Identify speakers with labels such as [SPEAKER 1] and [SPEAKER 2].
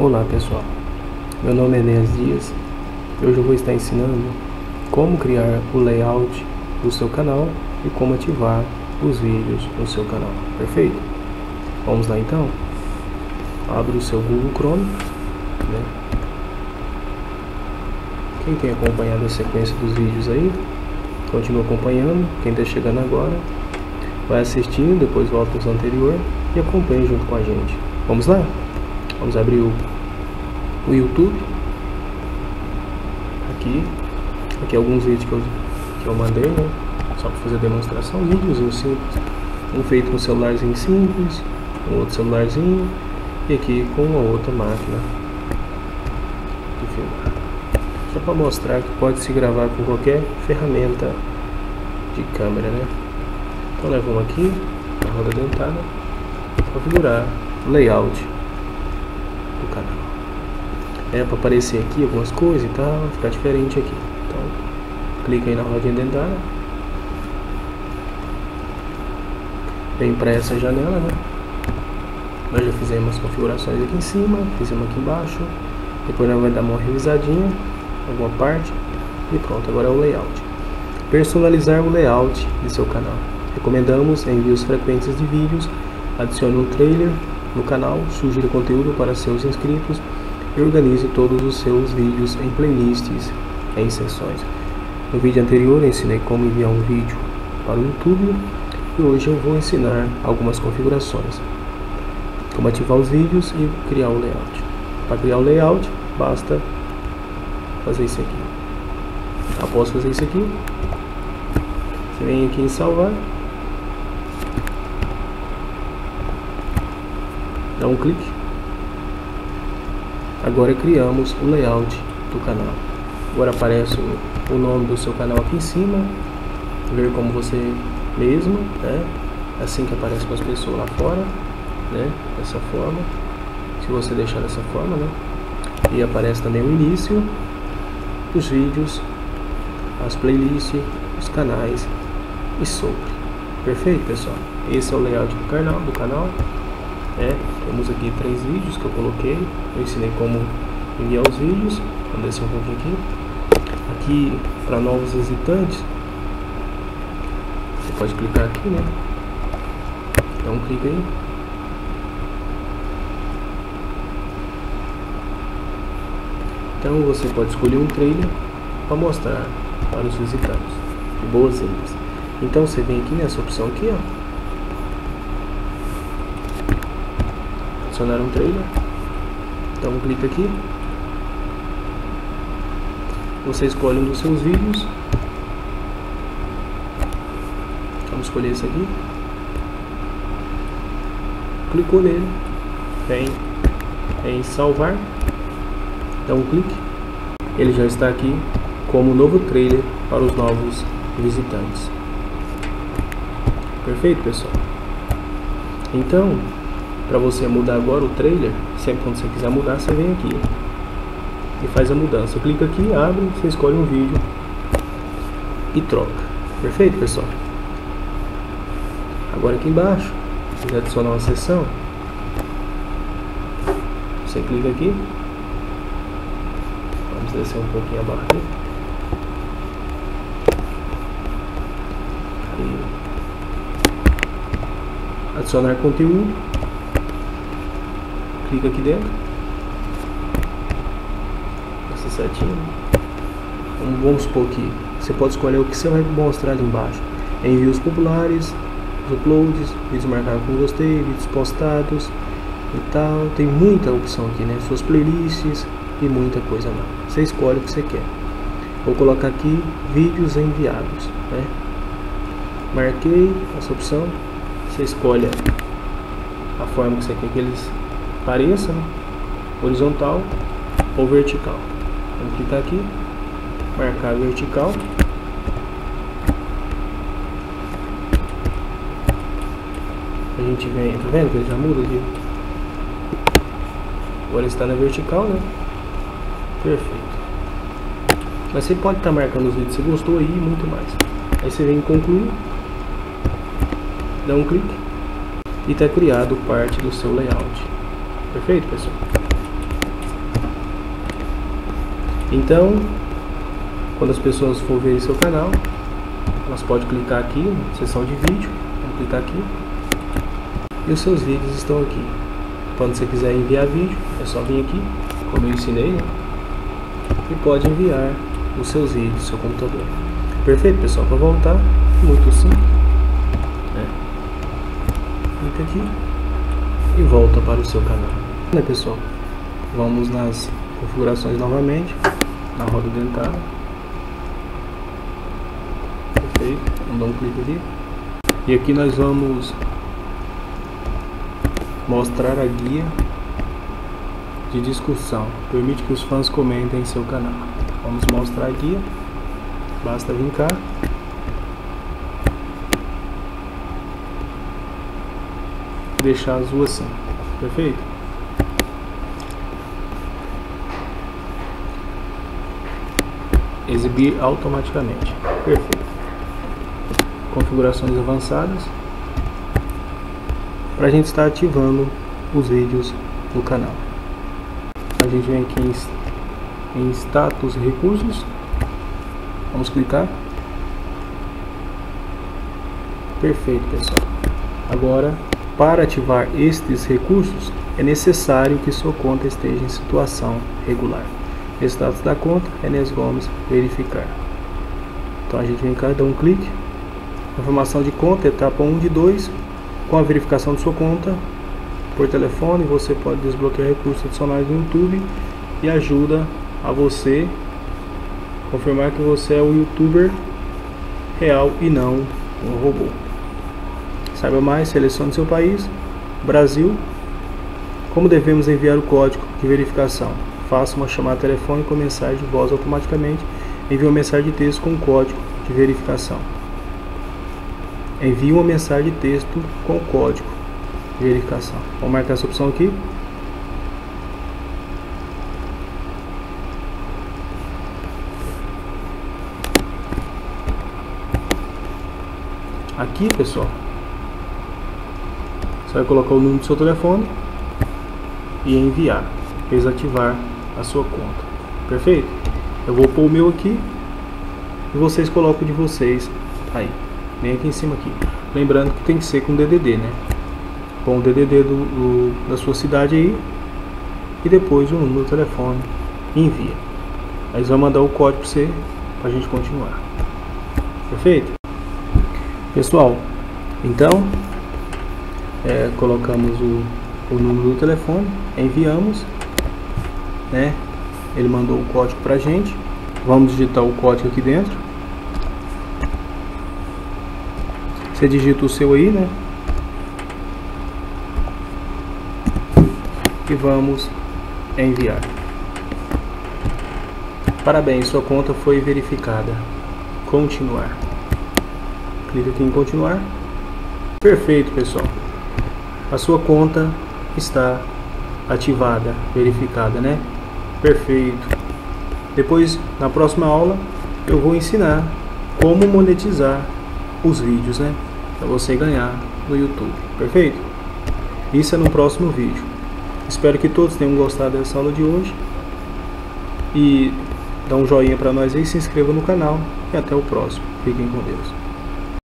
[SPEAKER 1] Olá pessoal, meu nome é Enéas Dias e hoje eu vou estar ensinando como criar o layout do seu canal e como ativar os vídeos no seu canal, perfeito? Vamos lá então? Abre o seu Google Chrome né? Quem tem acompanhado a sequência dos vídeos aí, continua acompanhando, quem está chegando agora vai assistindo, depois volta os anteriores e acompanhe junto com a gente. Vamos lá? Vamos abrir o, o YouTube. Aqui. Aqui alguns vídeos que eu, que eu mandei, né? Só para fazer demonstração. Vídeos simples. Um feito com um celularzinho simples. Um outro celularzinho. E aqui com uma outra máquina de filmar. Só para mostrar que pode se gravar com qualquer ferramenta de câmera, né? Então levamos aqui a roda dentada. Configurar layout. É para aparecer aqui algumas coisas e tal, ficar diferente aqui. Então, clica aí na rodinha dentada. Vem para essa janela, né? Nós já fizemos as configurações aqui em cima, fizemos aqui embaixo. Depois nós vamos dar uma revisadinha, alguma parte. E pronto, agora é o layout. Personalizar o layout de seu canal. Recomendamos envios frequentes de vídeos, adicione um trailer no canal, sugira conteúdo para seus inscritos e organize todos os seus vídeos em playlists em sessões. No vídeo anterior ensinei como enviar um vídeo para o YouTube e hoje eu vou ensinar algumas configurações. Como ativar os vídeos e criar o layout. Para criar o layout, basta fazer isso aqui. Após fazer isso aqui, você vem aqui em salvar dá um clique. Agora criamos o layout do canal. Agora aparece o, nome do seu canal aqui em cima. Ver como você mesmo, né? Assim que aparece para as pessoas lá fora, né? Dessa forma. Se você deixar dessa forma, né? E aparece também o início, os vídeos, as playlists, os canais e sobre. Perfeito, pessoal? Esse é o layout do canal, do canal. É, temos aqui três vídeos que eu coloquei. Eu ensinei como enviar os vídeos. Vamos descer um pouquinho aqui. Aqui para novos visitantes, você pode clicar aqui, né? Dá um clique aí. Então você pode escolher um trailer para mostrar para os visitantes boas-vindas. Então você vem aqui nessa opção aqui, ó. Adicionar um trailer. Então clica aqui. Você escolhe um dos seus vídeos. Vamos escolher esse aqui. Clicou nele. Vem em salvar. Dá um clique. Ele já está aqui como novo trailer para os novos visitantes. Perfeito, pessoal? Então, para você mudar agora o trailer, sempre quando você quiser mudar, você vem aqui e faz a mudança. Clica aqui, abre, você escolhe um vídeo e troca. Perfeito, pessoal? Agora aqui embaixo, se quiser adicionar uma sessão, você clica aqui. Vamos descer um pouquinho a barra aqui. Adicionar conteúdo clica aqui dentro. Essa setinha. Então, vamos supor que você pode escolher o que você vai mostrar ali embaixo. Envios populares, uploads, vídeos marcados com gostei, vídeos postados e tal. Tem muita opção aqui, né? Suas playlists e muita coisa lá. Você escolhe o que você quer. Vou colocar aqui vídeos enviados, né? Marquei essa opção. Você escolhe a forma que você quer que eles apareça, né? horizontal ou vertical. Vamos clicar aqui, marcar vertical. A gente vem, tá vendo que ele já muda aqui? Agora está na vertical, né? Perfeito. Mas você pode estar tá marcando os vídeos que você gostou aí e muito mais. Aí você vem em concluir, dá um clique e está criado parte do seu layout. Perfeito, pessoal? Então, quando as pessoas for ver seu canal, elas podem clicar aqui na seção de vídeo, clicar aqui, e os seus vídeos estão aqui. Quando você quiser enviar vídeo, é só vir aqui, como eu ensinei, né? e pode enviar os seus vídeos do seu computador. Perfeito, pessoal? Para voltar, muito simples. Né? Clica aqui e volta para o seu canal. Né, pessoal? Vamos nas configurações novamente, na roda dentada. Perfeito, vamos dar um clique aqui. E aqui nós vamos mostrar a guia de discussão. Permite que os fãs comentem em seu canal. Vamos mostrar a guia. Basta vir cá. Deixar azul assim. Perfeito? Exibir automaticamente. Perfeito. Configurações avançadas. Para a gente estar ativando os vídeos do canal a gente vem aqui em, em status recursos vamos clicar perfeito pessoal agora para ativar estes recursos é necessário que sua conta esteja em situação regular status da conta Enes Gomes verificar então a gente vem cá dá um clique informação de conta etapa 1 de 2 com a verificação de sua conta por telefone, você pode desbloquear recursos adicionais no YouTube e ajuda a você confirmar que você é o youtuber real e não um robô. Saiba mais, selecione seu país, Brasil. Como devemos enviar o código de verificação? Faça uma chamada telefônica ou mensagem de voz automaticamente. Envie uma mensagem de texto com código de verificação. Envie uma mensagem de texto com código verificação. Vamos marcar essa opção aqui. Aqui, pessoal, você vai colocar o número do seu telefone e enviar, desativar a sua conta. Perfeito? Eu vou pôr o meu aqui e vocês colocam o de vocês aí, bem aqui em cima aqui. Lembrando que tem que ser com DDD, né? com o DDD do, do, da sua cidade aí e depois o número do telefone envia. Aí vão mandar o código para você para a gente continuar. Perfeito? Pessoal, então é, colocamos o, o número do telefone, enviamos, né? Ele mandou o código para a gente. Vamos digitar o código aqui dentro. Você digita o seu aí, né? e vamos enviar. Parabéns, sua conta foi verificada. Continuar. Clica aqui em continuar. Perfeito, pessoal. A sua conta está ativada, verificada, né? Perfeito. Depois, na próxima aula, eu vou ensinar como monetizar os vídeos, né? Para você ganhar no YouTube. Perfeito? Isso é no próximo vídeo. Espero que todos tenham gostado dessa aula de hoje. E dá um joinha para nós aí, se inscreva no canal e até o próximo. Fiquem com Deus.